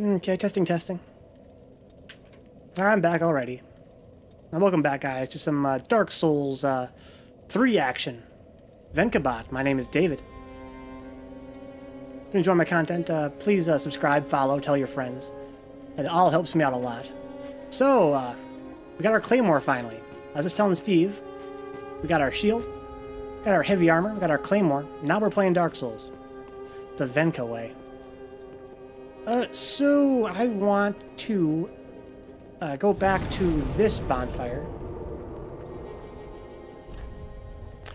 Okay, testing, testing. Alright, I'm back already. Now, welcome back, guys, to some uh, Dark Souls uh, 3 action. Vencabot, my name is David. If you enjoy my content, uh, please uh, subscribe, follow, tell your friends. It all helps me out a lot. So, uh, we got our Claymore finally. I was just telling Steve, we got our shield, got our heavy armor, we got our Claymore. Now we're playing Dark Souls. The Venka way. Uh, so I want to uh, go back to this bonfire.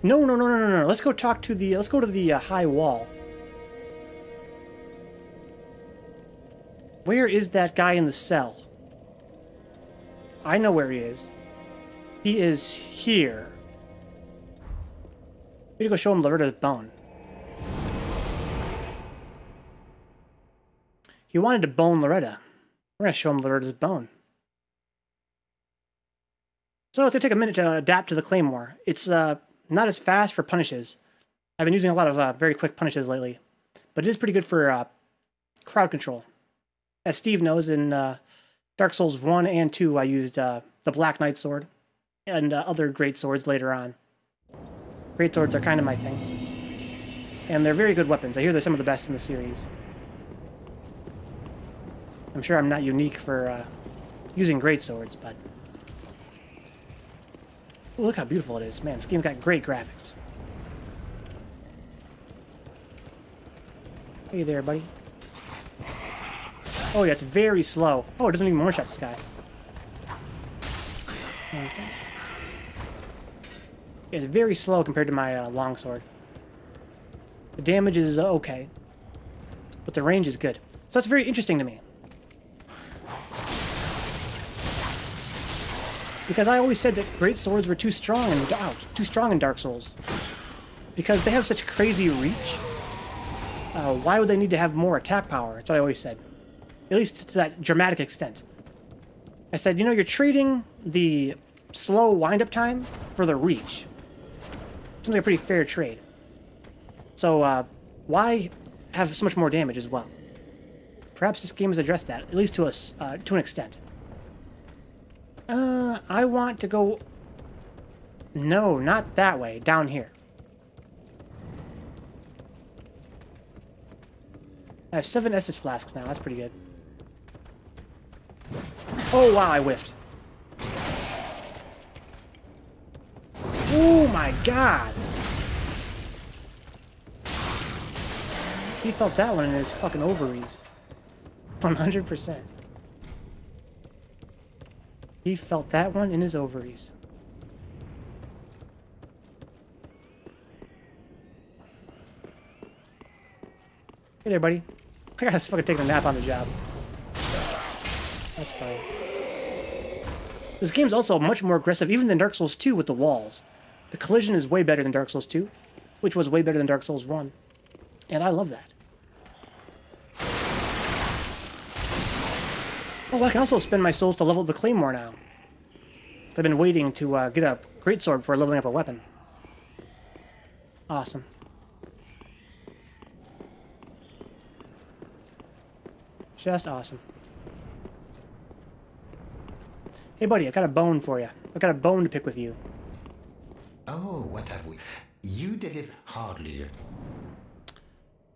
No, no, no, no, no, no. Let's go talk to the. Let's go to the uh, high wall. Where is that guy in the cell? I know where he is. He is here. We need to go show him Loretta's bone. He wanted to bone Loretta. We're going to show him Loretta's bone. So it's going to take a minute to adapt to the Claymore. It's uh, not as fast for punishes. I've been using a lot of uh, very quick punishes lately. But it is pretty good for uh, crowd control. As Steve knows, in uh, Dark Souls 1 and 2, I used uh, the Black Knight Sword and uh, other great swords later on. Great swords are kind of my thing. And they're very good weapons. I hear they're some of the best in the series. I'm sure I'm not unique for uh, using great swords, but... Look how beautiful it is. Man, this game's got great graphics. Hey there, buddy. Oh, yeah, it's very slow. Oh, it doesn't even one-shot this guy. Okay. It's very slow compared to my uh, longsword. The damage is okay, but the range is good. So that's very interesting to me. Because I always said that great swords were too strong and out, too strong in Dark Souls. Because they have such crazy reach. Uh, why would they need to have more attack power? That's what I always said. At least to that dramatic extent. I said, you know, you're trading the slow wind-up time for the reach. Seems like a pretty fair trade. So, uh, why have so much more damage as well? Perhaps this game has addressed that, at least to, a, uh, to an extent. Uh, I want to go... No, not that way. Down here. I have seven Estus flasks now. That's pretty good. Oh, wow, I whiffed. Oh, my God. He felt that one in his fucking ovaries. 100%. He felt that one in his ovaries. Hey there, buddy. I guess fucking taking a nap on the job. That's fine. This game's also much more aggressive, even than Dark Souls 2 with the walls. The collision is way better than Dark Souls 2, which was way better than Dark Souls 1. And I love that. Oh, I can also spend my souls to level up the Claymore now. I've been waiting to uh, get a greatsword before leveling up a weapon. Awesome. Just awesome. Hey, buddy, I've got a bone for you. I've got a bone to pick with you. Oh, what have we? You deliver hardly.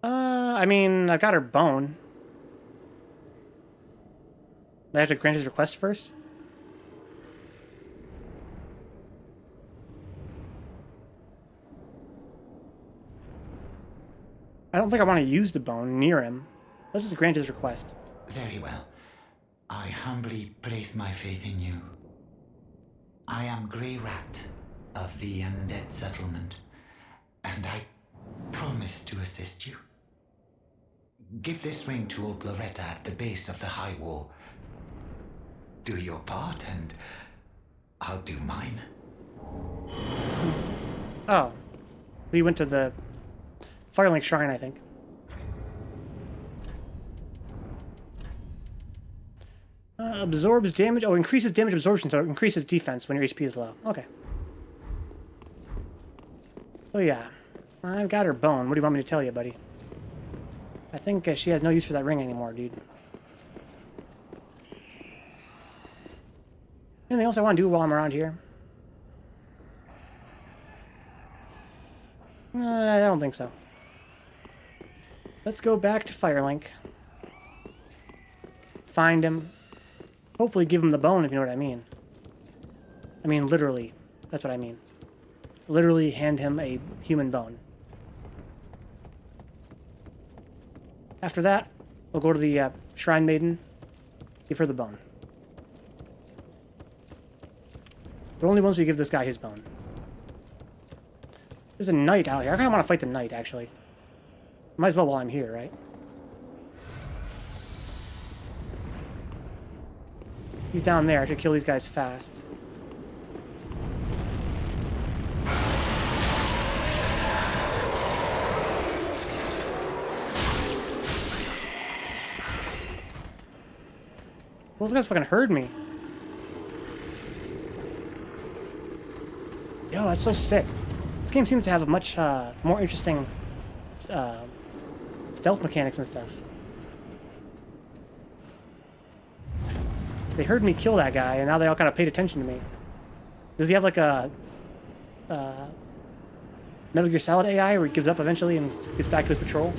Uh, I mean, I've got her bone. I have to grant his request first? I don't think I want to use the bone near him. Let's just grant his request. Very well. I humbly place my faith in you. I am Greirat of the Undead Settlement, and I promise to assist you. Give this ring to old Loretta at the base of the high wall. Do your part, and I'll do mine. Oh. We went to the Firelink Shrine, I think. Uh, absorbs damage. Oh, increases damage absorption, so it increases defense when your HP is low. Okay. Oh yeah. I've got her bone. What do you want me to tell you, buddy? I think uh, she has no use for that ring anymore, dude. Anything else I want to do while I'm around here? Uh, I don't think so. Let's go back to Firelink. Find him. Hopefully give him the bone, if you know what I mean. I mean, literally. That's what I mean. Literally hand him a human bone. After that, we'll go to the uh, Shrine Maiden, give her the bone. But only once we give this guy his bone. There's a knight out here. I kind of want to fight the knight, actually. Might as well while I'm here, right? He's down there. I should kill these guys fast. Those guys fucking heard me. Yo, that's so sick. This game seems to have a much uh, more interesting uh, stealth mechanics and stuff. They heard me kill that guy, and now they all kind of paid attention to me. Does he have like a uh, Metal Gear Solid AI where he gives up eventually and gets back to his patrol?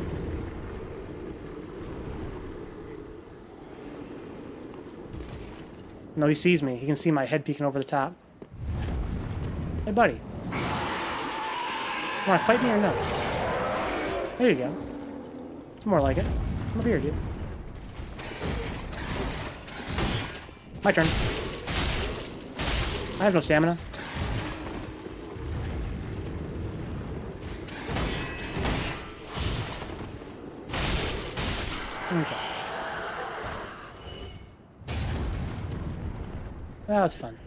No, he sees me. He can see my head peeking over the top. Hey, buddy. Want to fight me or no? There you go. It's more like it. Come over here, dude. My turn. I have no stamina. Okay. That was fun.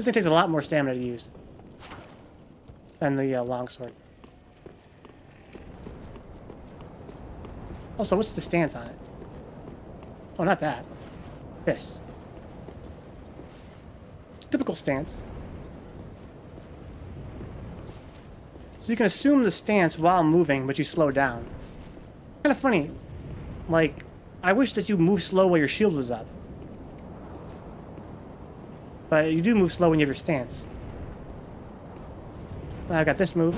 This thing takes a lot more stamina to use than the uh, longsword. Also, what's the stance on it? Oh, not that. This. Typical stance. So you can assume the stance while moving, but you slow down. Kind of funny. Like, I wish that you move slow while your shield was up. But you do move slow when you have your stance. I've got this move.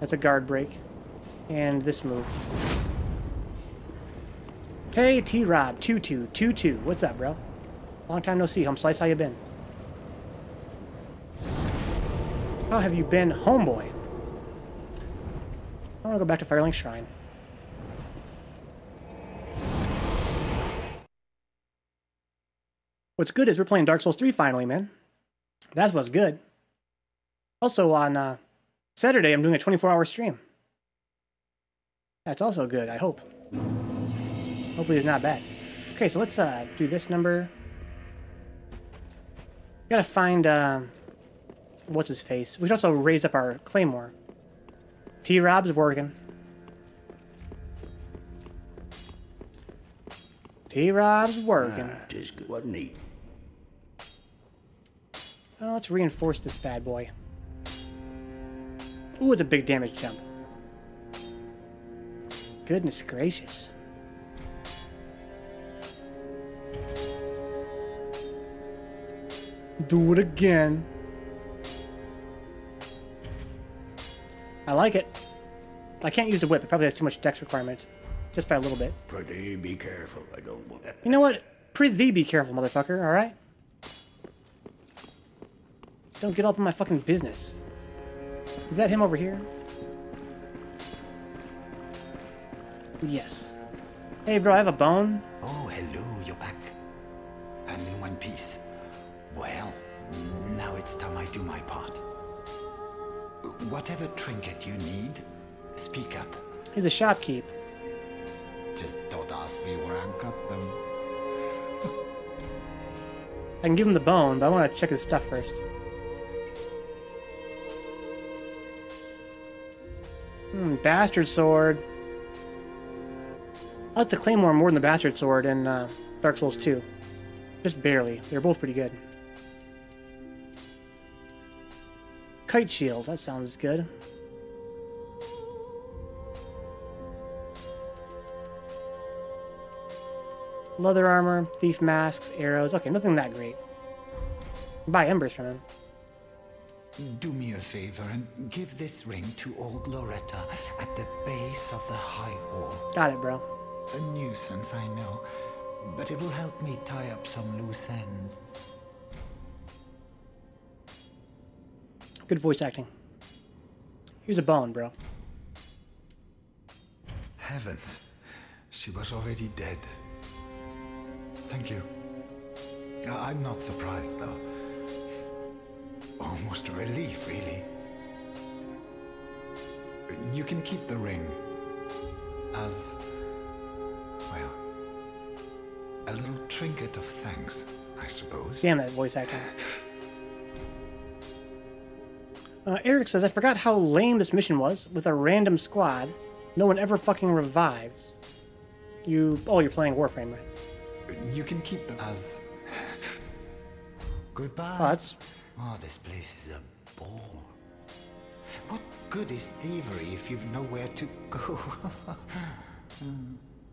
That's a guard break. And this move. Hey, T-Rob, 2222. What's up, bro? Long time no see, home slice. How you been? How have you been, homeboy? I want to go back to Firelink Shrine. What's good is we're playing Dark Souls 3 finally, man. That's what's good. Also, on uh, Saturday, I'm doing a 24-hour stream. That's also good, I hope. Hopefully it's not bad. Okay, so let's uh, do this number. We Gotta find, uh, what's his face. We can also raise up our claymore. T-Rob's working. T-Rob's working. Ah. Wasn't. Oh, let's reinforce this bad boy. Ooh, it's a big damage jump. Goodness gracious. Do it again. I like it. I can't use the whip. It probably has too much dex requirement. Just by a little bit. Pretty be careful. I don't want You know what? Pretty be careful, motherfucker, alright? Don't get up in my fucking business. Is that him over here? Yes. Hey, bro, I have a bone. Oh, hello, you're back. I'm in one piece. Well, now it's time I do my part. Whatever trinket you need, speak up. He's a shopkeep. Just don't ask me where I got them. I can give him the bone, but I want to check his stuff first. Hmm, bastard sword. I like the Claymore more than the Bastard Sword in uh, Dark Souls 2. Just barely. They're both pretty good. Kite Shield. That sounds good. leather armor, thief masks, arrows. Okay, nothing that great. Buy embers from him. Do me a favor and give this ring to old Loretta at the base of the high wall. Got it, bro. A nuisance, I know, but it will help me tie up some loose ends. Good voice acting. Here's a bone, bro. Heavens, she was already dead. Thank you. I'm not surprised, though. Almost a relief, really. You can keep the ring as, well, a little trinket of thanks, I suppose. Damn that voice acting. Uh, Eric says, I forgot how lame this mission was. With a random squad, no one ever fucking revives. You... Oh, you're playing Warframe, right? You can keep them as. Goodbye. Oh, that's... Oh, this place is a bore. What good is thievery if you've nowhere to go?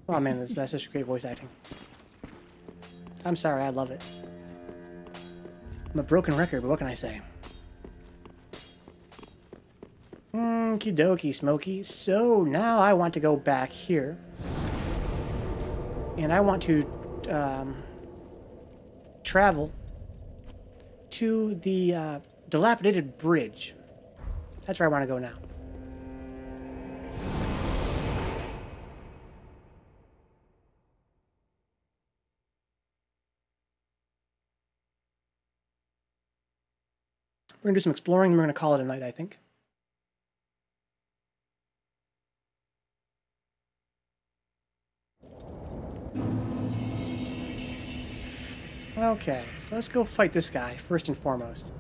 Oh, man, that's, such great voice acting. I'm sorry, I love it. I'm a broken record, but what can I say? Okie dokie, Smokey. So now I want to go back here. And I want to um, travel to the uh, dilapidated bridge. That's where I want to go now. We're going to do some exploring, and we're going to call it a night, I think. Okay, so let's go fight this guy, first and foremost.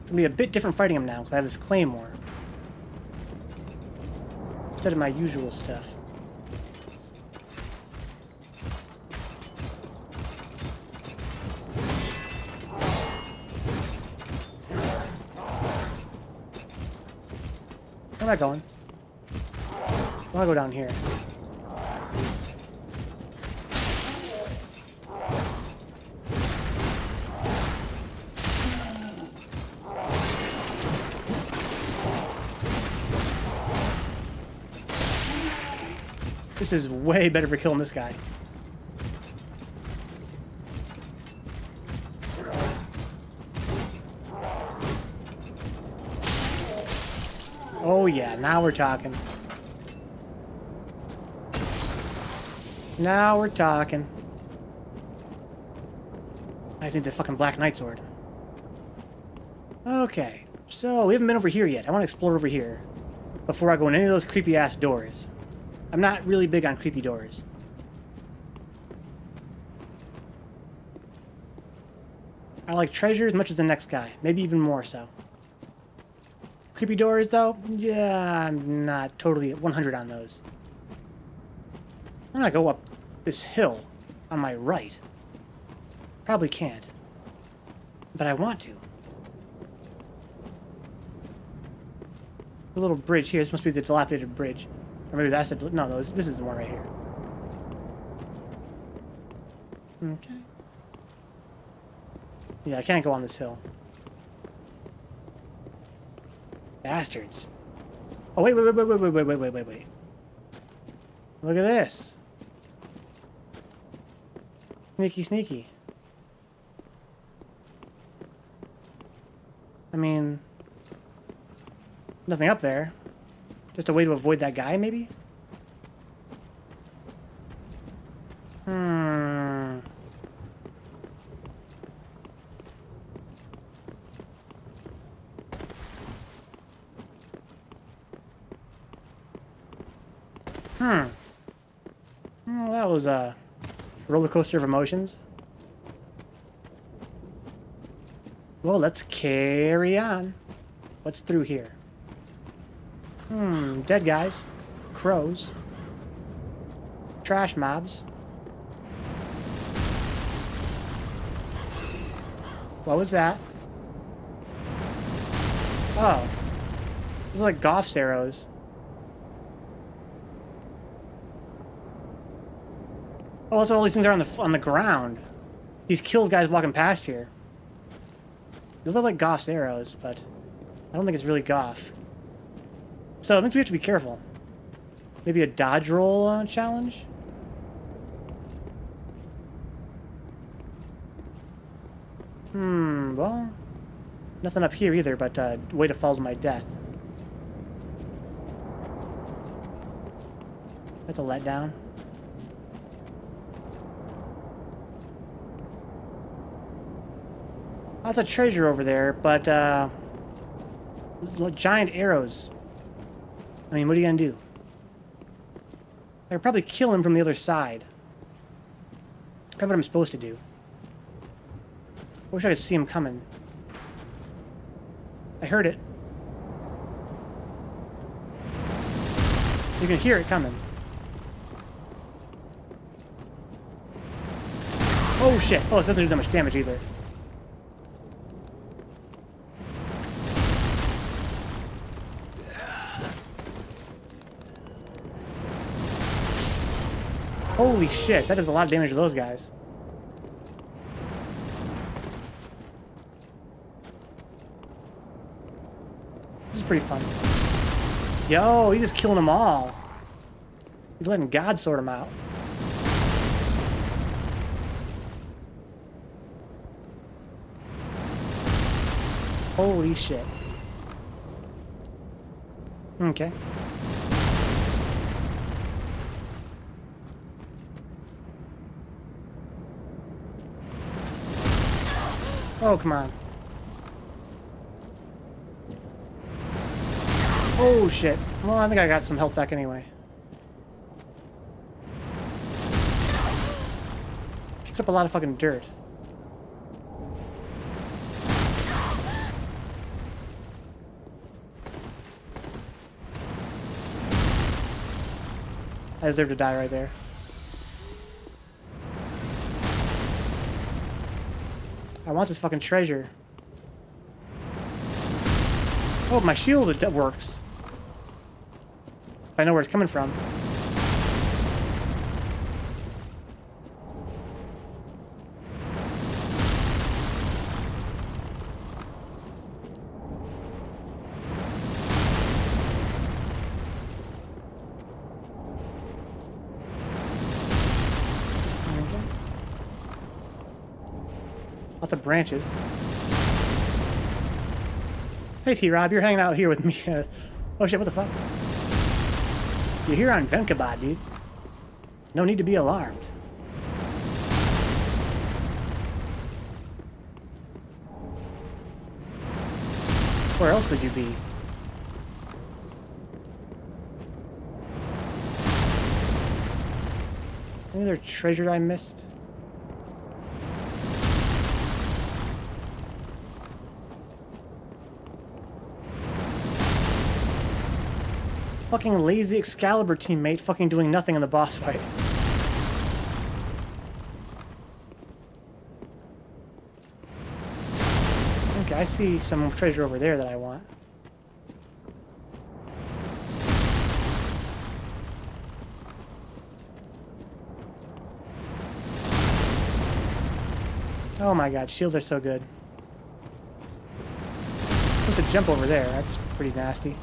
It's to be a bit different fighting him now, because I have this claymore. Instead of my usual stuff. Where am I going? I want to go down here. This is way better for killing this guy. Oh yeah, now we're talking. Now we're talking. I just need the fucking Black Knight sword. Okay, so we haven't been over here yet. I want to explore over here before I go in any of those creepy ass doors. I'm not really big on creepy doors. I like treasure as much as the next guy, maybe even more so. Creepy doors, though, yeah, I'm not totally 100 on those. I'm gonna go up this hill on my right. Probably can't. But I want to. The little bridge here, this must be the dilapidated bridge. Or maybe that's the... No, no, this, this is the one right here. Okay. Yeah, I can't go on this hill. Bastards. Oh, wait, wait, wait, wait, wait, wait, wait, wait, wait, wait. Look at this. Sneaky, sneaky. I mean... Nothing up there. Just a way to avoid that guy, maybe? Hmm. Hmm. Well, that was a roller coaster of emotions. Well, let's carry on. What's through here? Hmm, dead guys. Crows. Trash mobs. What was that? Oh. Those are like Gough's arrows. Oh, that's all these things are on the on the ground. These killed guys walking past here. Those look like Gough's arrows, but I don't think it's really Goff. So it means we have to be careful. Maybe a dodge roll uh, challenge? Hmm, well... Nothing up here either, but uh, way to fall to my death. That's a letdown. Lots of treasure over there, but, uh... Giant arrows. I mean, what are you gonna do? I could probably kill him from the other side. Probably what I'm supposed to do. I wish I could see him coming. I heard it. You can hear it coming. Oh shit! Oh, this doesn't do that much damage either. Holy shit, that does a lot of damage to those guys. This is pretty fun. Yo, he's just killing them all. He's letting God sort them out. Holy shit. Okay. Oh, come on. Oh, shit. Well, I think I got some health back anyway. Picked up a lot of fucking dirt. I deserve to die right there. I want this fucking treasure. Oh, my shield it works. I know where it's coming from. Lots of branches. Hey T-Rob, you're hanging out here with me. Uh, oh shit, what the fuck? You're here on Vencabot, dude. No need to be alarmed. Where else would you be? Any other treasure I missed? Fucking lazy Excalibur teammate fucking doing nothing in the boss fight. Okay, I see some treasure over there that I want. Oh my god, shields are so good. There's a jump over there, that's pretty nasty.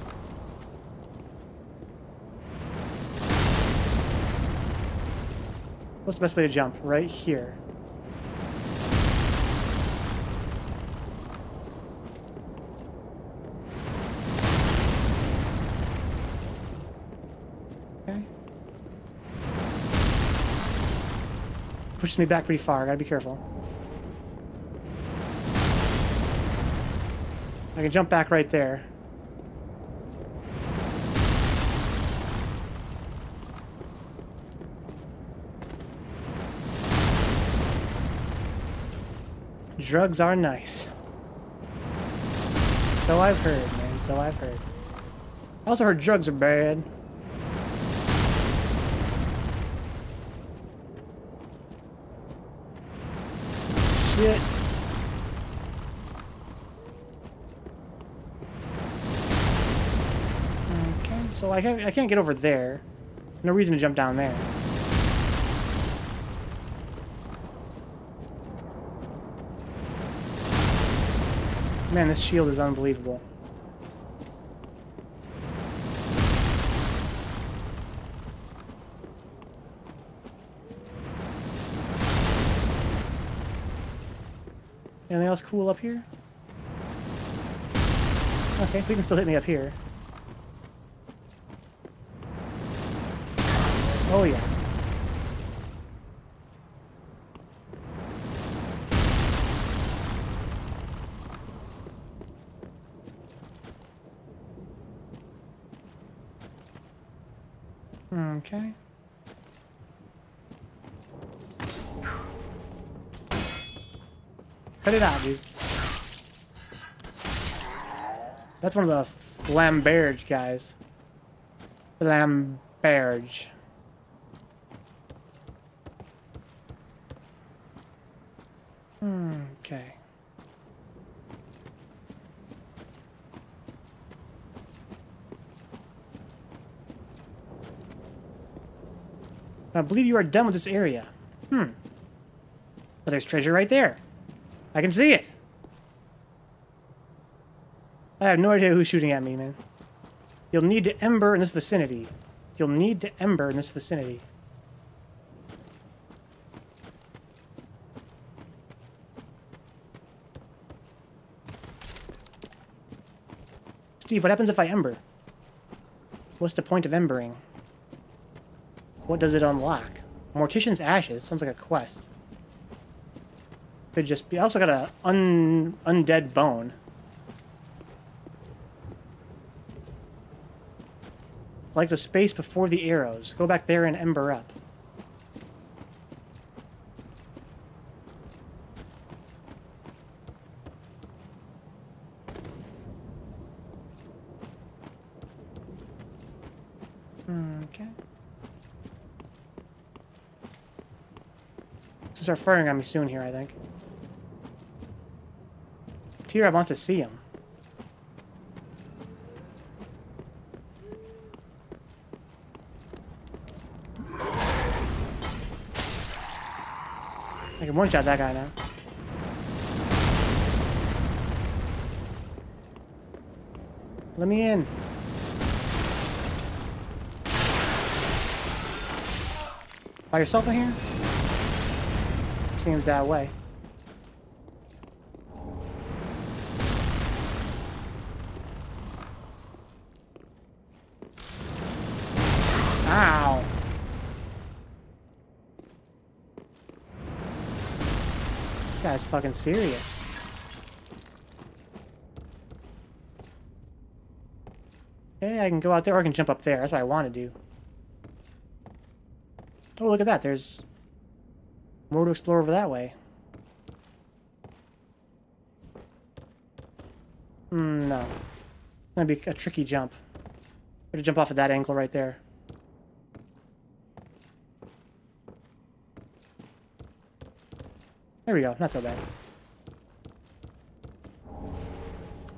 What's the best way to jump? Right here. Okay. Pushes me back pretty far. Gotta be careful. I can jump back right there. Drugs are nice. So I've heard, man. So I've heard. I also heard drugs are bad. Shit. Okay, so I can't, I can't get over there. No reason to jump down there. Man, this shield is unbelievable. Anything else cool up here? Okay, so he can still hit me up here. Oh yeah. Okay. Cut it out, dude. That's one of the Flamberge guys. Flamberge. Hmm, okay. I believe you are done with this area. Hmm. But there's treasure right there. I can see it. I have no idea who's shooting at me, man. You'll need to ember in this vicinity. You'll need to ember in this vicinity. Steve, what happens if I ember? What's the point of embering? What does it unlock? Mortician's Ashes? Sounds like a quest. Could just be... I also got a un, undead bone. Like the space before the arrows. Go back there and ember up. Okay. Start firing on me soon here, I think. T-Rob wants to see him. I can one-shot that guy now. Let me in. By yourself in here? Seems that way. Ow. This guy's fucking serious. Okay, I can go out there or I can jump up there. That's what I want to do. Oh, look at that. There's more to explore over that way. Mm, no. Gonna be a tricky jump. To jump off at that angle right there. There we go. Not so bad.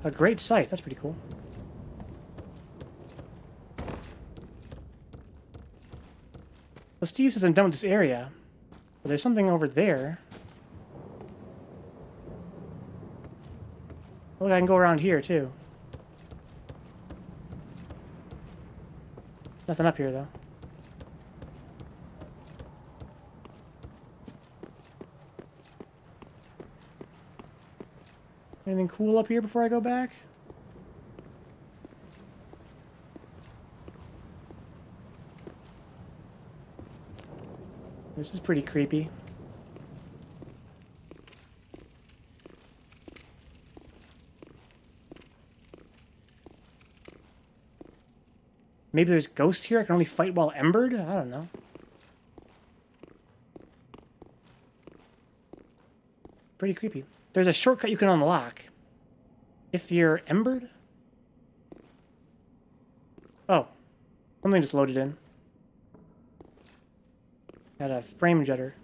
A great scythe. That's pretty cool. Well, Steve says I'm done with this area. But there's something over there. Look, I can go around here, too. Nothing up here, though. Anything cool up here before I go back? This is pretty creepy. Maybe there's ghosts here? I can only fight while embered? I don't know. Pretty creepy. There's a shortcut you can unlock. If you're embered? Oh. Something just loaded in. Got a frame jutter.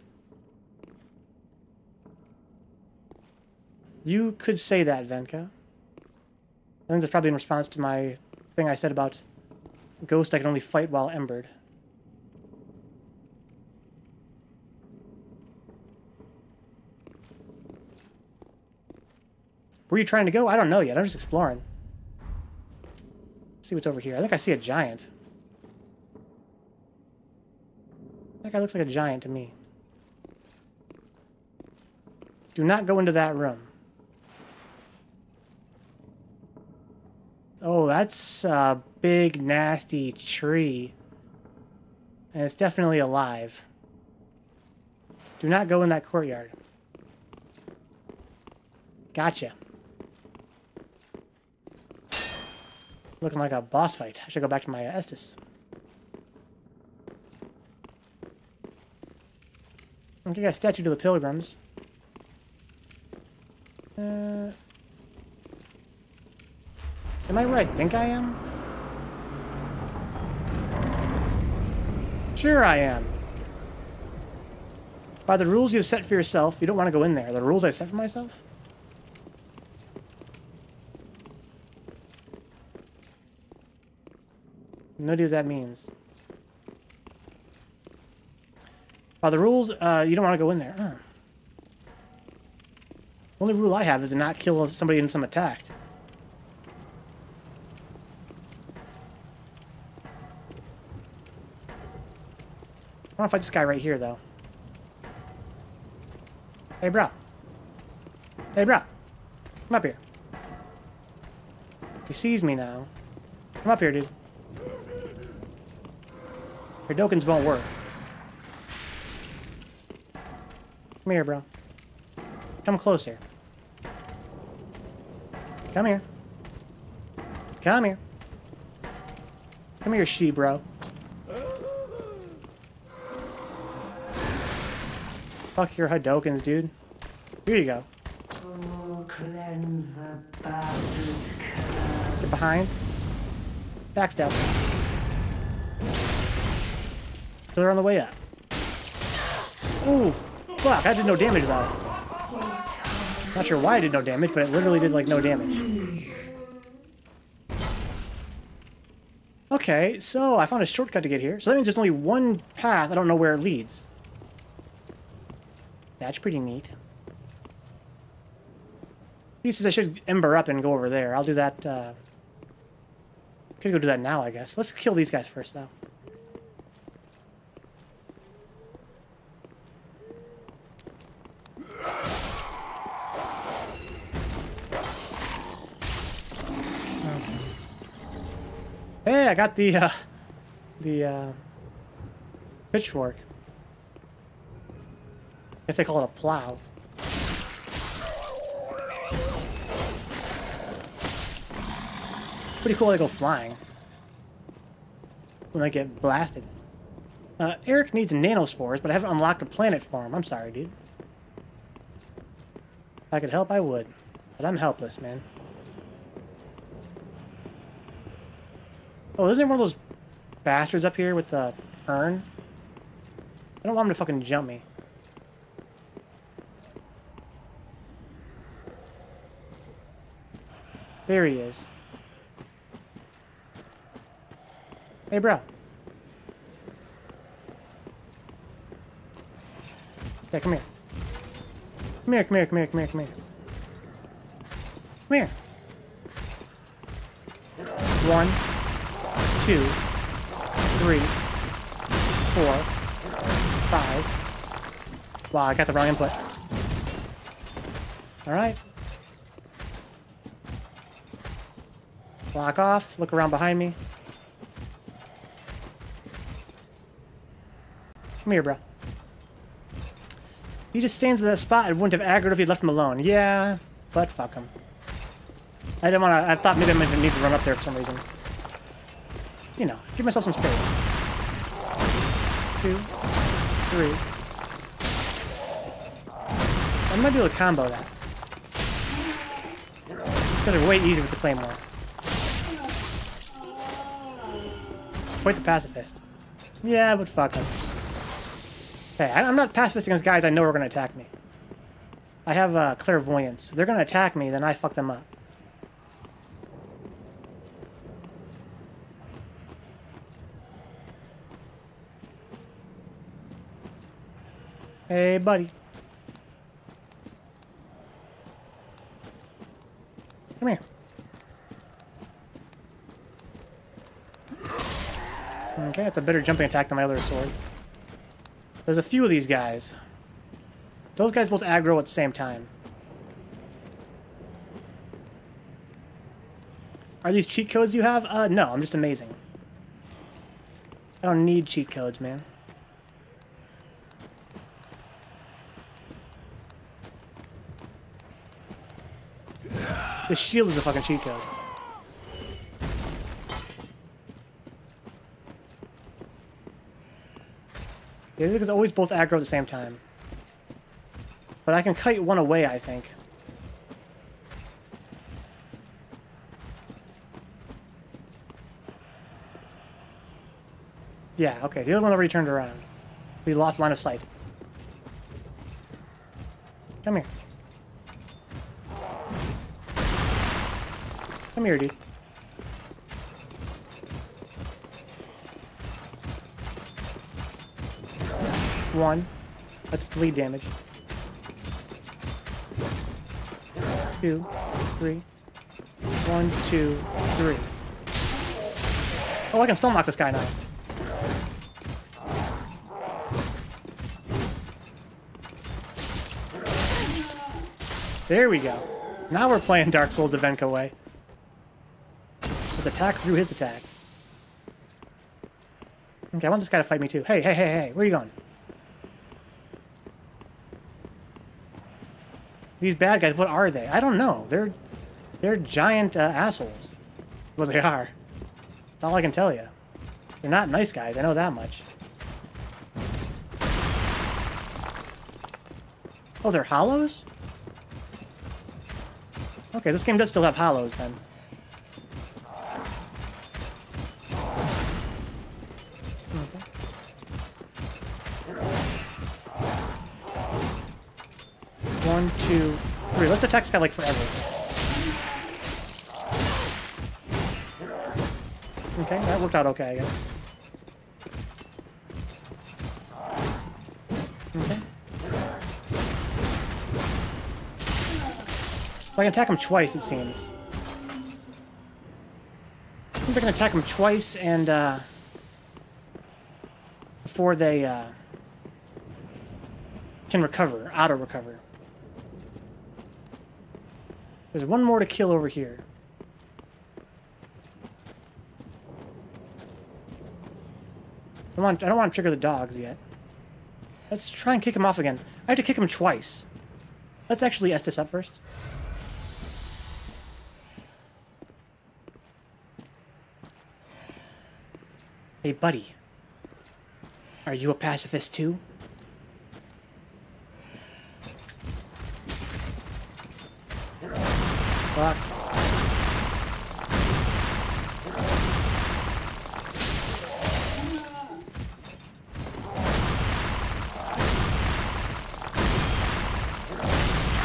You could say that, Venka. I think that's probably in response to my thing I said about Ghost I can only fight while embered. Where are you trying to go? I don't know yet. I'm just exploring. Let's see what's over here. I think I see a giant. That guy looks like a giant to me. Do not go into that room. Oh, that's a big, nasty tree. And it's definitely alive. Do not go in that courtyard. Gotcha. Looking like a boss fight. I should go back to my uh, Got a statue to the pilgrims. Uh, am I where I think I am? Sure I am. By the rules you've set for yourself, you don't want to go in there. The rules I set for myself? No idea what that means. By the rules, uh, you don't want to go in there. Huh. Only rule I have is to not kill somebody in some attack. I want to fight this guy right here, though. Hey, bro. Hey, bro. Come up here. He sees me now. Come up here, dude. Your Dokens won't work. Come here, bro. Come closer. Come here. Come here. Come here, she bro. Fuck your Hadokens, dude. Here you go. Get behind. Backstep. They're on the way up. Ooh, fuck, I did no damage though. Not sure why I did no damage, but it literally did like no damage. Okay, so I found a shortcut to get here. So that means there's only one path. I don't know where it leads. That's pretty neat. He says I should ember up and go over there. I'll do that, uh... Could go do that now, I guess. Let's kill these guys first, though. Hey, I got the, uh, the, uh, pitchfork. I Guess they call it a plow. Pretty cool they go flying. When they get blasted. Uh, Eric needs nanospores, but I haven't unlocked a planet for him. I'm sorry, dude. If I could help, I would. But I'm helpless, man. Oh, isn't there one of those bastards up here with the urn? I don't want him to fucking jump me. There he is. Hey, bro. Yeah, come here. Come here, come here, come here, come here, come here. Come here. One, two, three, four, five. Wow, I got the wrong input. Alright. Block off, look around behind me. Come here, bro. He just stands in that spot and wouldn't have aggroed if he'd left him alone. Yeah, but fuck him. I didn't want to... I thought maybe I might need to run up there for some reason. You know, give myself some space. Two, three. I might be able to combo that. Because they're way easier with the Claymore. Quite the pacifist. Yeah, but fuck him. Okay, I'm not pacifist against guys I know are going to attack me. I have uh, clairvoyance. If they're going to attack me, then I fuck them up. Hey, buddy. Come here. Okay, that's a better jumping attack than my other sword. There's a few of these guys. Those guys both aggro at the same time. Are these cheat codes you have? Uh, no, I'm just amazing. I don't need cheat codes, man. The shield is a fucking cheat code. Yeah, because always both aggro at the same time. But I can kite one away, I think. Yeah, okay. The other one already turned around. We lost line of sight. Come here. Come here, dude. One. That's bleed damage. Two. Three. One, two, three. Oh, I can still knock this guy now. There we go. Now we're playing Dark Souls the way. His attack through his attack. Okay, I want this guy to fight me too. Hey, hey, hey, hey, where are you going? These bad guys, what are they? I don't know. They're they're giant uh, assholes. Well, they are. That's all I can tell you. They're not nice guys. I know that much. Oh, they're hollows? Okay, this game does still have hollows then. Okay. One, two, three. Let's attack guy like forever. Okay, that worked out okay, I guess. Okay. So I can attack him twice, it seems. Seems I can attack him twice and, uh... Before they, uh... Can recover, auto-recover. There's one more to kill over here. I don't want, I don't want to trigger the dogs yet. Let's try and kick him off again. I have to kick him twice. Let's actually Estus up first. Hey, buddy. Are you a pacifist too? Fuck.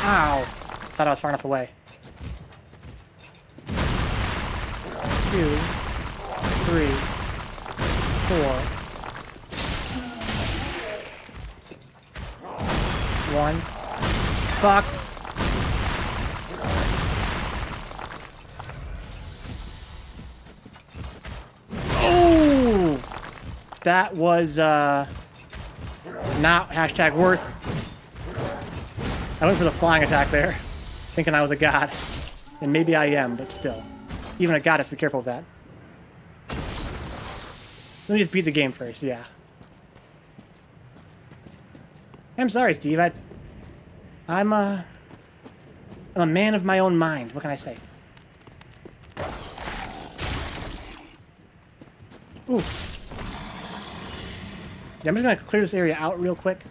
Ow! Thought I was far enough away. Two, three, four, one. Fuck. That was, uh, not hashtag worth. I went for the flying attack there, thinking I was a god. And maybe I am, but still. Even a god has to be careful of that. Let me just beat the game first, yeah. I'm sorry, Steve. I, I'm a, I'm a man of my own mind. What can I say? Ooh. Yeah, I'm just gonna clear this area out real quick,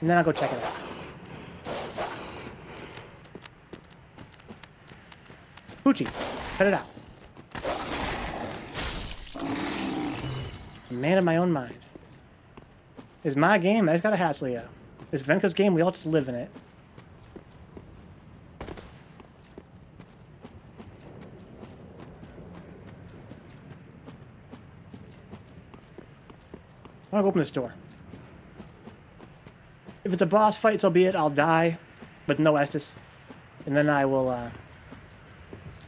and then I'll go check it out. Poochie, cut it out. Man of my own mind. It's my game. I just gotta hassle you. It's Venka's game. We all just live in it. I want to open this door. If it's a boss fight, so be it. I'll die, with no Estus. And then I will, uh...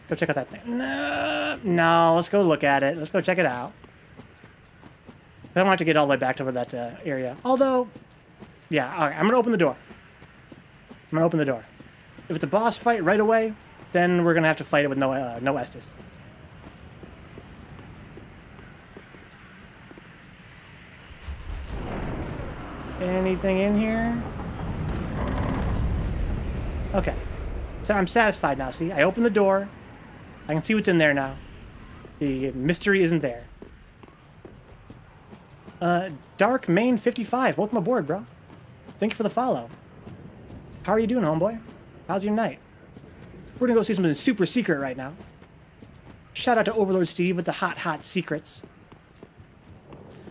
go check out that thing. No, no, let's go look at it. Let's go check it out. I don't have to get all the way back to that uh, area. Although, yeah, all right, I'm gonna open the door. I'm gonna open the door. If it's a boss fight right away, then we're gonna have to fight it with no uh, no Estus. Anything in here? Okay. So I'm satisfied now, see? I opened the door. I can see what's in there now. The mystery isn't there. Uh, Dark Main 55, welcome aboard, bro. Thank you for the follow. How are you doing, homeboy? How's your night? We're gonna go see something super secret right now. Shout out to Overlord Steve with the hot, hot secrets.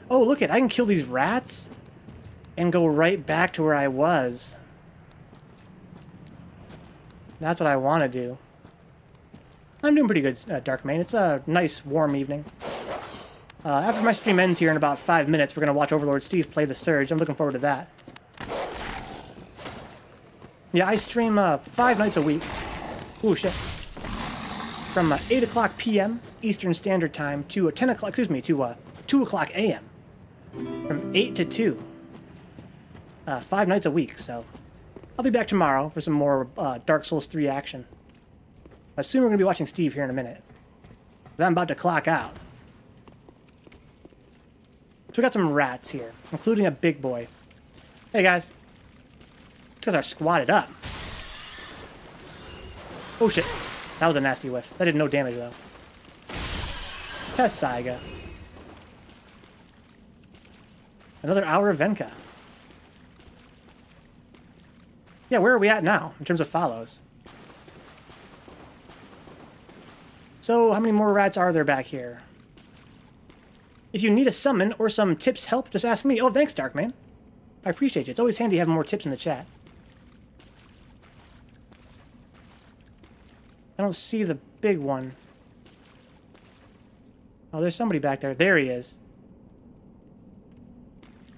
Oh, look it, I can kill these rats and go right back to where I was. That's what I want to do. I'm doing pretty good, uh, Dark Main. It's a nice, warm evening. Uh, after my stream ends here in about five minutes, we're going to watch Overlord Steve play the Surge. I'm looking forward to that. Yeah, I stream uh, five nights a week. Ooh, shit. From uh, 8 o'clock p.m. Eastern Standard Time to uh, 10 o'clock, excuse me, to uh, 2 o'clock a.m. From 8 to 2. Uh, five nights a week, so I'll be back tomorrow for some more uh, Dark Souls 3 action. I assume we're going to be watching Steve here in a minute. I'm about to clock out. So we got some rats here, including a big boy. Hey guys. These guys are squatted up. Oh shit. That was a nasty whiff. That did no damage though. Test Saiga. Another hour of Venka. Yeah, where are we at now in terms of follows? So, how many more rats are there back here? If you need a summon or some tips help, just ask me. Oh, thanks, Darkman. I appreciate you. It's always handy having more tips in the chat. I don't see the big one. Oh, there's somebody back there. There he is.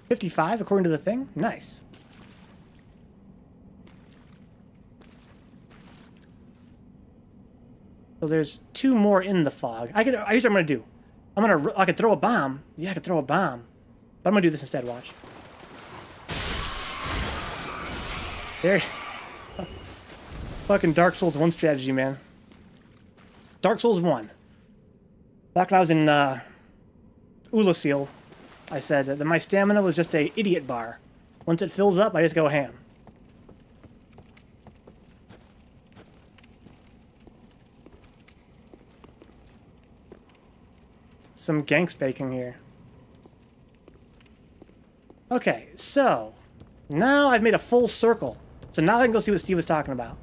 55, according to the thing? Nice. So there's two more in the fog. I could. Here's what I'm gonna do. I'm gonna. I could throw a bomb. Yeah, I could throw a bomb. But I'm gonna do this instead. Watch. There. Fucking Dark Souls 1 strategy, man. Dark Souls 1. Back when I was in uh, Oolacile, I said that my stamina was just a idiot bar. Once it fills up, I just go ham. Some gank baking here. Okay, so now I've made a full circle. So now I can go see what Steve was talking about.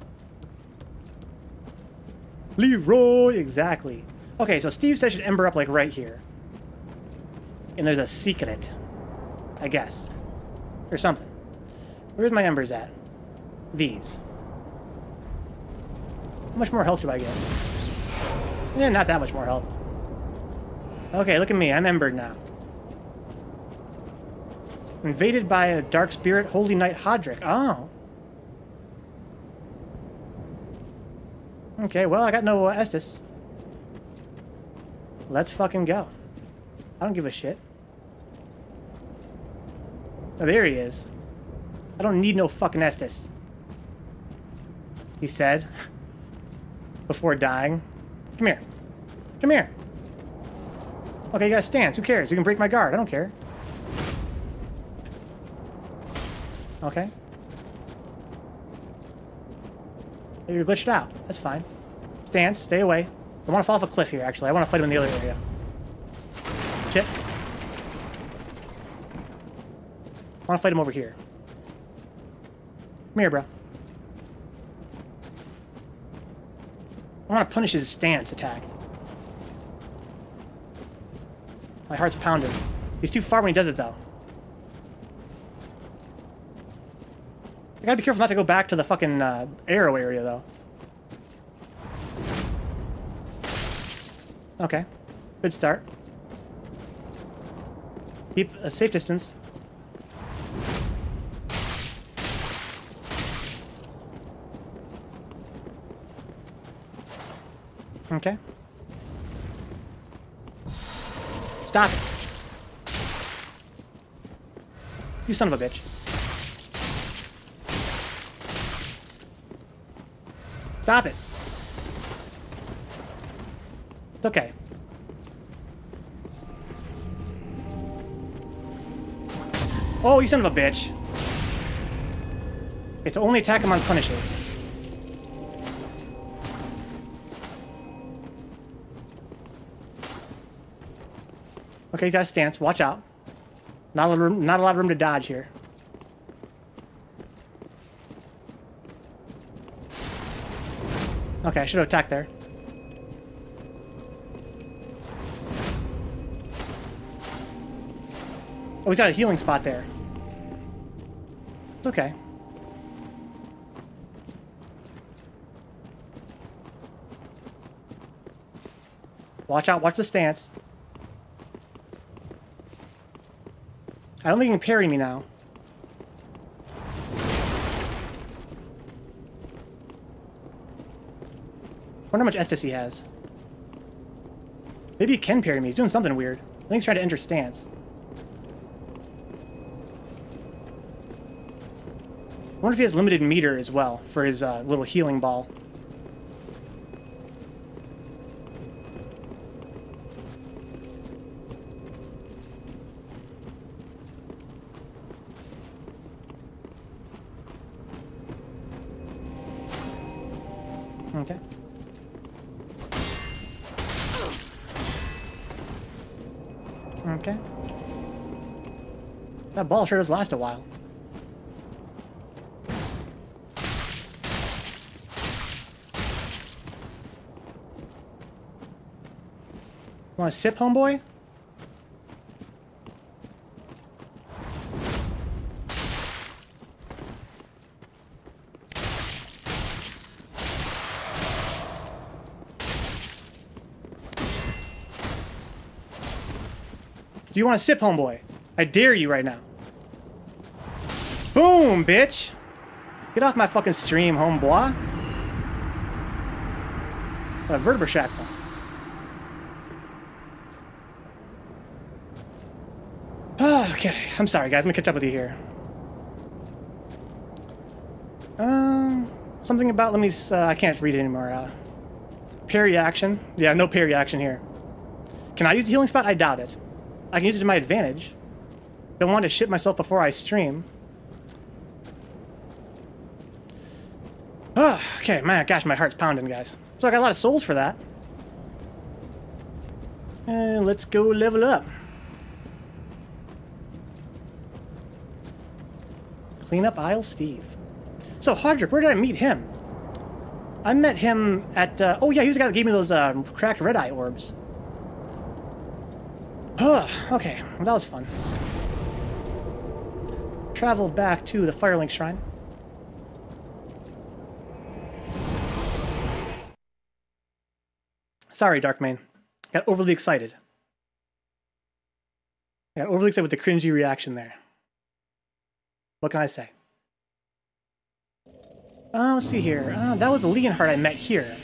Leroy, exactly. Okay, so Steve said I should ember up like right here. And there's a secret. I guess. Or something. Where's my embers at? These. How much more health do I get? Yeah, not that much more health. Okay, look at me. I'm embered now. Invaded by a dark spirit, Holy Knight Hodrick. Oh. Okay, well, I got no Estus. Let's fucking go. I don't give a shit. Oh, there he is. I don't need no fucking Estus. He said. Before dying. Come here. Come here. Okay, you got a stance. Who cares? You can break my guard. I don't care. Okay. You're glitched out. That's fine. Stance. Stay away. I want to fall off a cliff here, actually. I want to fight him in the other area. Chip. I want to fight him over here. Come here, bro. I want to punish his stance attack. My heart's pounding. He's too far when he does it, though. I gotta be careful not to go back to the fucking uh, arrow area, though. Okay. Good start. Keep a safe distance. Okay. Stop it. You son of a bitch. Stop it. It's okay. Oh, you son of a bitch. It's only attack him on punishes. Okay, he's got a stance. Watch out. Not a lot of room, not a lot of room to dodge here. Okay, I should have attacked there. Oh, he's got a healing spot there. It's okay. Watch out, watch the stance. I don't think he can parry me now. wonder how much Estus he has. Maybe he can parry me. He's doing something weird. I think he's trying to enter stance. I wonder if he has limited meter as well for his uh, little healing ball. Okay. That ball sure does last a while. Want to sip, homeboy? Do you want to sip, homeboy? I dare you right now. Boom, bitch! Get off my fucking stream, homeboy. A Vertebra Shackle. okay, I'm sorry, guys. Let me catch up with you here. Um, something about. Let me. Uh, I can't read it anymore. Uh, parry action. Yeah, no parry action here. Can I use the healing spot? I doubt it. I can use it to my advantage. Don't want to shit myself before I stream. Oh, okay, man, gosh, my heart's pounding, guys. So I got a lot of souls for that. And let's go level up. Clean up aisle Steve. So, Hodrick, where did I meet him? I met him at, uh, oh yeah, he was the guy that gave me those uh, cracked red eye orbs. Okay, well, that was fun. Traveled back to the Firelink Shrine. Sorry, Darkmane. Got overly excited. Got overly excited with the cringy reaction there. What can I say? Uh, let's see here. Uh, that was Leonhard I met here.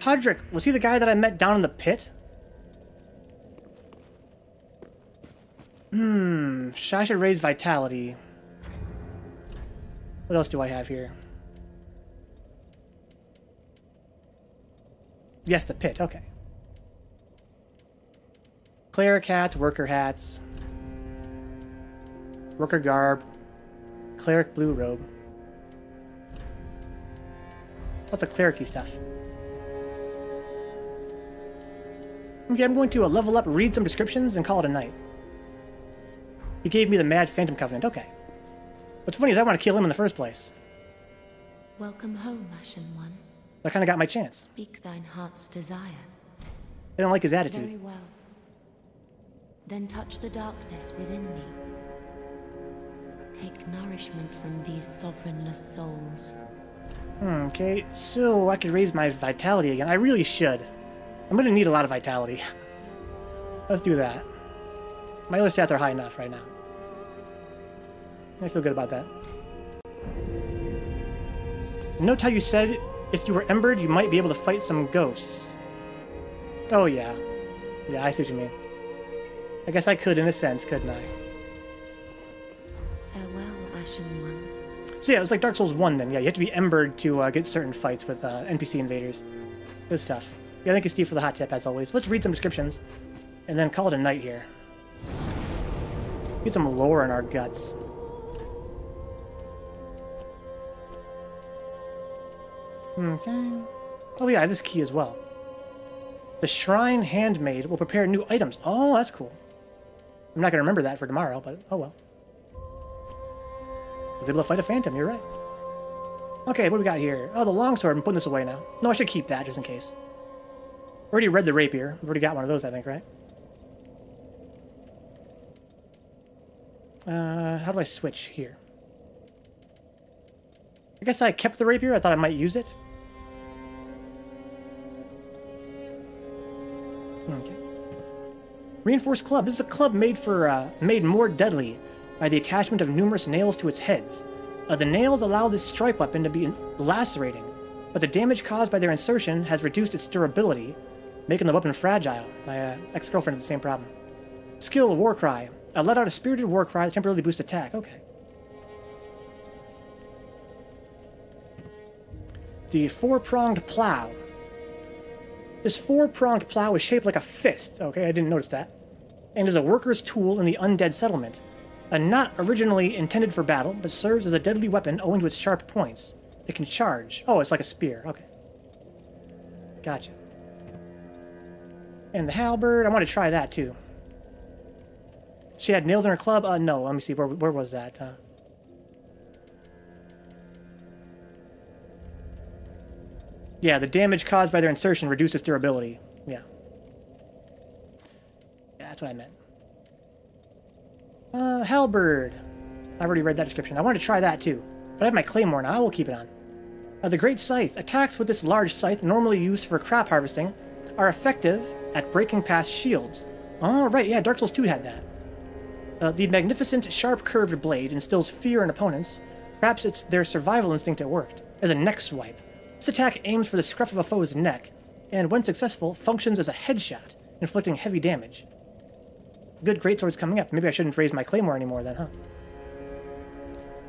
Hodrick, was he the guy that I met down in the pit? Hmm, I should raise vitality. What else do I have here? Yes, the pit, okay. Cleric hats, worker hats. Worker garb. Cleric blue robe. Lots of clericy stuff. Okay, I'm going to uh, level up, read some descriptions, and call it a night. He gave me the Mad Phantom Covenant. Okay. What's funny is I want to kill him in the first place. Welcome home, Ashen One. I kind of got my chance. Speak thine heart's desire. I don't like his attitude. Very well. Then touch the darkness within me. Take nourishment from these sovereignless souls. Hmm, okay, so I could raise my vitality again. I really should. I'm gonna need a lot of vitality. Let's do that. My other stats are high enough right now. I feel good about that. Note how you said If you were embered, you might be able to fight some ghosts. Oh, yeah. Yeah, I see what you mean. I guess I could in a sense, couldn't I? Farewell, Ashen One. So yeah, it was like Dark Souls 1 then. Yeah, you have to be embered to uh, get certain fights with uh, NPC invaders. Good stuff. Yeah, thank you, Steve, for the hot tip, as always. Let's read some descriptions, and then call it a night here. Get some lore in our guts. Okay. Oh yeah, this key as well. The Shrine Handmaid will prepare new items. Oh, that's cool. I'm not going to remember that for tomorrow, but oh well. Was able to fight a phantom, you're right. Okay, what do we got here? Oh, the longsword. I'm putting this away now. No, I should keep that just in case. Already read the rapier. I've already got one of those, I think, right? Uh, how do I switch here? I guess I kept the rapier. I thought I might use it. Reinforced club. This is a club made for uh, made more deadly by the attachment of numerous nails to its heads. Uh, the nails allow this strike weapon to be lacerating, but the damage caused by their insertion has reduced its durability, making the weapon fragile. My uh, ex-girlfriend had the same problem. Skill Warcry. I let out a spirited Warcry to temporarily boost attack. Okay. The four-pronged plow. This four-pronged plow is shaped like a fist. Okay, I didn't notice that. And is a worker's tool in the undead settlement. A not originally intended for battle, but serves as a deadly weapon owing to its sharp points. It can charge. Oh, it's like a spear. Okay. Gotcha. And the halberd, I want to try that too. She had nails in her club? Uh, no. Let me see. Where, where was that? Uh, yeah, the damage caused by their insertion reduced its durability. Yeah. Yeah, that's what I meant. Uh, halberd. I already read that description. I wanted to try that too. But I have my claymore now. I will keep it on. Uh, the Great Scythe. Attacks with this large scythe, normally used for crop harvesting, are effective at breaking past shields. Oh, right. Yeah, Dark Souls 2 had that. Uh, the magnificent, sharp curved blade instills fear in opponents. Perhaps it's their survival instinct at work, as a neck swipe. This attack aims for the scruff of a foe's neck, and when successful, functions as a headshot, inflicting heavy damage. Good greatsword's coming up. Maybe I shouldn't raise my claymore anymore then, huh?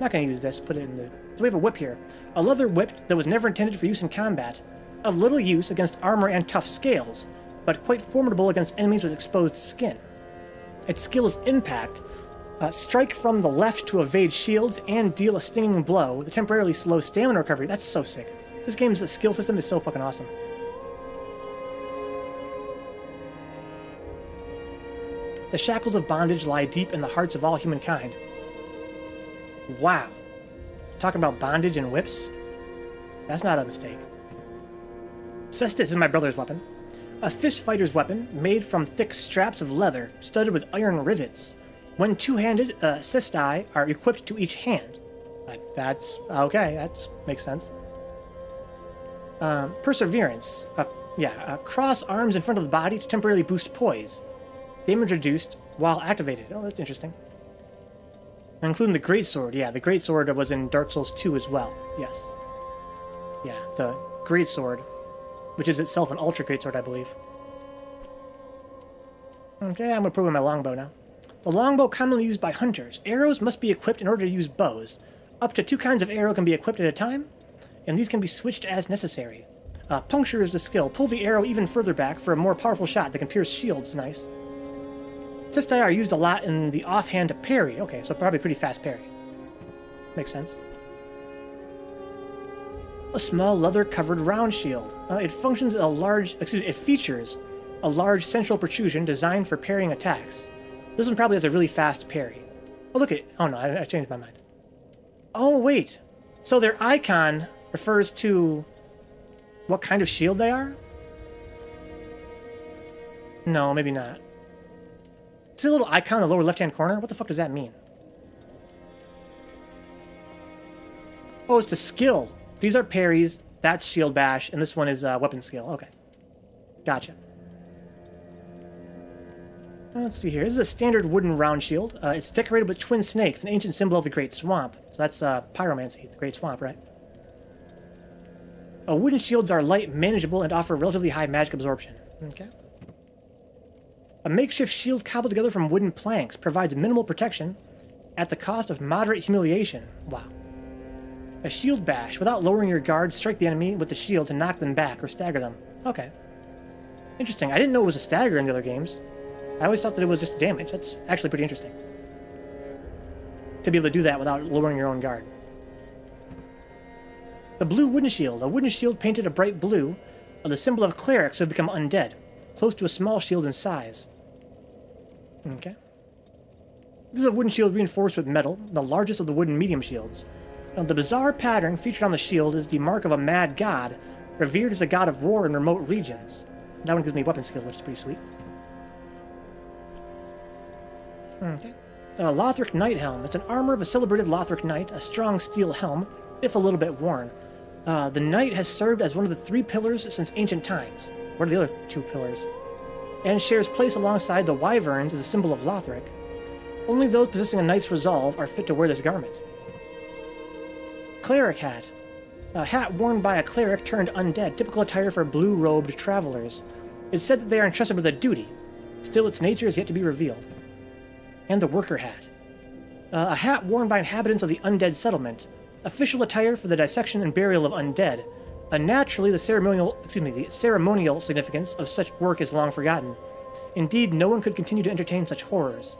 Not gonna use this. Put it in the... So we have a whip here. A leather whip that was never intended for use in combat. Of little use against armor and tough scales, but quite formidable against enemies with exposed skin. Its skill is Impact. Uh, strike from the left to evade shields and deal a stinging blow that temporarily slows stamina recovery. That's so sick. This game's skill system is so fucking awesome. The shackles of bondage lie deep in the hearts of all humankind. Wow. Talking about bondage and whips? That's not a mistake. Cestus is my brother's weapon. A fist fighter's weapon made from thick straps of leather studded with iron rivets. When two-handed, uh, cestai are equipped to each hand. That's okay. That makes sense. Um, perseverance. Uh, yeah, uh, cross arms in front of the body to temporarily boost poise. Damage reduced while activated. Oh, that's interesting. Including the Greatsword. Yeah, the Greatsword was in Dark Souls 2 as well. Yes. Yeah, the Greatsword, which is itself an Ultra Greatsword, I believe. Okay, I'm going to prove my longbow now. The longbow commonly used by hunters. Arrows must be equipped in order to use bows. Up to two kinds of arrow can be equipped at a time, and these can be switched as necessary. Uh, puncture is the skill. Pull the arrow even further back for a more powerful shot that can pierce shields. Nice. Cestai are used a lot in the offhand to parry. Okay, so probably pretty fast parry. Makes sense. A small leather-covered round shield. Uh, it functions a large. Excuse me. It features a large central protrusion designed for parrying attacks. This one probably has a really fast parry. Oh, look at. Oh no, I, I changed my mind. Oh wait. So their icon refers to what kind of shield they are? No, maybe not. See a little icon in the lower left-hand corner? What the fuck does that mean? Oh, it's a skill. These are parries, that's shield bash, and this one is uh, weapon skill. Okay. Gotcha. Let's see here. This is a standard wooden round shield. Uh, it's decorated with twin snakes, an ancient symbol of the Great Swamp. So that's uh, pyromancy, the Great Swamp, right? Uh, wooden shields are light, manageable, and offer relatively high magic absorption. Okay. A makeshift shield cobbled together from wooden planks provides minimal protection at the cost of moderate humiliation. Wow. A shield bash. Without lowering your guard, strike the enemy with the shield to knock them back or stagger them. Okay. Interesting. I didn't know it was a stagger in the other games. I always thought that it was just damage. That's actually pretty interesting. To be able to do that without lowering your own guard. The blue wooden shield. A wooden shield painted a bright blue the symbol of clerics who have become undead, close to a small shield in size. Okay. This is a wooden shield reinforced with metal, the largest of the wooden medium shields. Now, the bizarre pattern featured on the shield is the mark of a mad god, revered as a god of war in remote regions. That one gives me weapon skill, which is pretty sweet. Okay. A Lothric Knight Helm. It's an armor of a celebrated Lothric Knight, a strong steel helm, if a little bit worn. Uh, the Knight has served as one of the three pillars since ancient times. What are the other two pillars? And shares place alongside the Wyverns as a symbol of Lothric. Only those possessing a Knight's Resolve are fit to wear this garment. Cleric Hat. A hat worn by a cleric turned undead, typical attire for blue robed travelers. It's said that they are entrusted with a duty. Still, its nature is yet to be revealed. And the Worker Hat. Uh, a hat worn by inhabitants of the undead settlement. Official attire for the dissection and burial of undead. Uh, naturally, the ceremonial, excuse me, the ceremonial significance of such work is long forgotten. Indeed, no one could continue to entertain such horrors.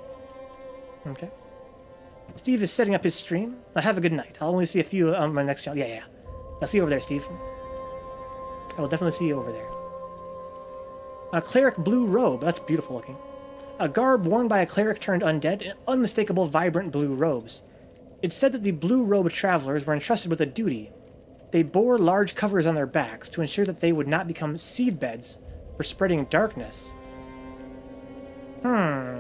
Okay. Steve is setting up his stream. Uh, have a good night. I'll only see a few on my next channel. Yeah, yeah. I'll see you over there, Steve. I will definitely see you over there. A cleric blue robe. That's beautiful looking. A garb worn by a cleric turned undead in unmistakable vibrant blue robes. It's said that the blue robed travelers were entrusted with a duty. They bore large covers on their backs to ensure that they would not become seed beds for spreading darkness. Hmm.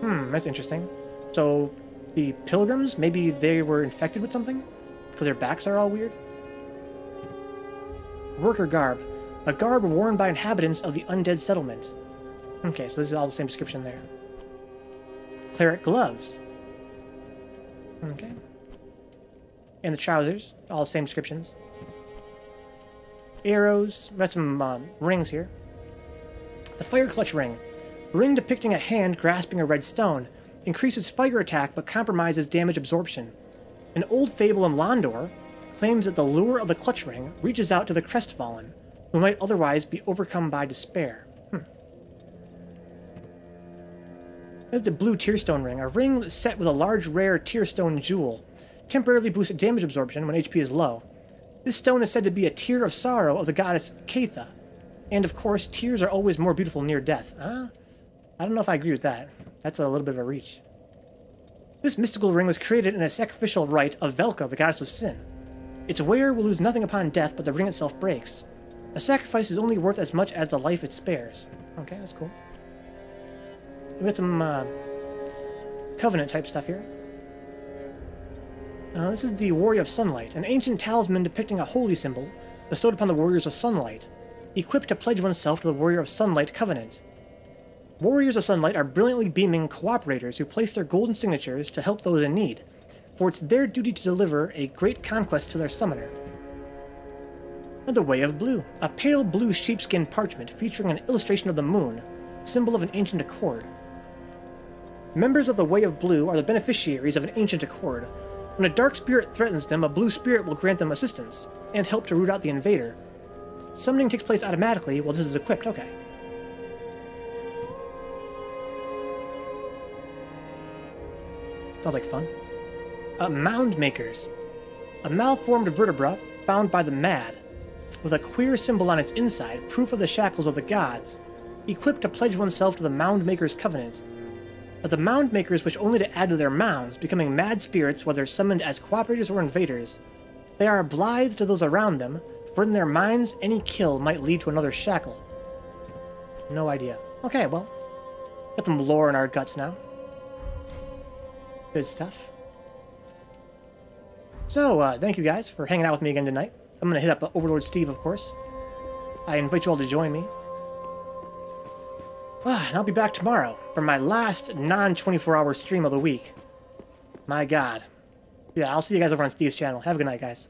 Hmm, that's interesting. So, the pilgrims, maybe they were infected with something? Because their backs are all weird? Worker garb. A garb worn by inhabitants of the undead settlement. Okay, so this is all the same description there. Cleric gloves. Okay. And the trousers, all the same descriptions. Arrows, got some um, rings here. The fire clutch ring. Ring depicting a hand grasping a red stone. Increases fire attack but compromises damage absorption. An old fable in Londor claims that the lure of the clutch ring reaches out to the crestfallen, who might otherwise be overcome by despair. There's the blue tearstone ring, a ring set with a large rare tearstone jewel. Temporarily boosts damage absorption when HP is low. This stone is said to be a tear of sorrow of the goddess Caitha. And of course, tears are always more beautiful near death. Huh? I don't know if I agree with that. That's a little bit of a reach. This mystical ring was created in a sacrificial rite of Velka, the goddess of sin. Its wearer will lose nothing upon death, but the ring itself breaks. A sacrifice is only worth as much as the life it spares. Okay, that's cool. We got some uh, covenant type stuff here. Uh, this is the Warrior of Sunlight, an ancient talisman depicting a holy symbol bestowed upon the Warriors of Sunlight, equipped to pledge oneself to the Warrior of Sunlight covenant. Warriors of Sunlight are brilliantly beaming cooperators who place their golden signatures to help those in need, for it's their duty to deliver a great conquest to their summoner. The Way of Blue, a pale blue sheepskin parchment featuring an illustration of the moon, symbol of an ancient accord. Members of the Way of Blue are the beneficiaries of an ancient accord. When a dark spirit threatens them, a blue spirit will grant them assistance and help to root out the invader. Summoning takes place automatically while this is equipped. Okay. Sounds like fun. Uh, mound makers. A malformed vertebra found by the mad, with a queer symbol on its inside, proof of the shackles of the gods, equipped to pledge oneself to the mound maker's covenant. But the mound makers wish only to add to their mounds, becoming mad spirits whether summoned as cooperators or invaders. They are blithe to those around them, for in their minds any kill might lead to another shackle. No idea. Okay, well, got some lore in our guts now. Good stuff. So, uh, thank you guys for hanging out with me again tonight. I'm gonna hit up Overlord Steve, of course. I invite you all to join me. And I'll be back tomorrow for my last non-24 hour stream of the week. My god. Yeah, I'll see you guys over on Steve's channel. Have a good night, guys.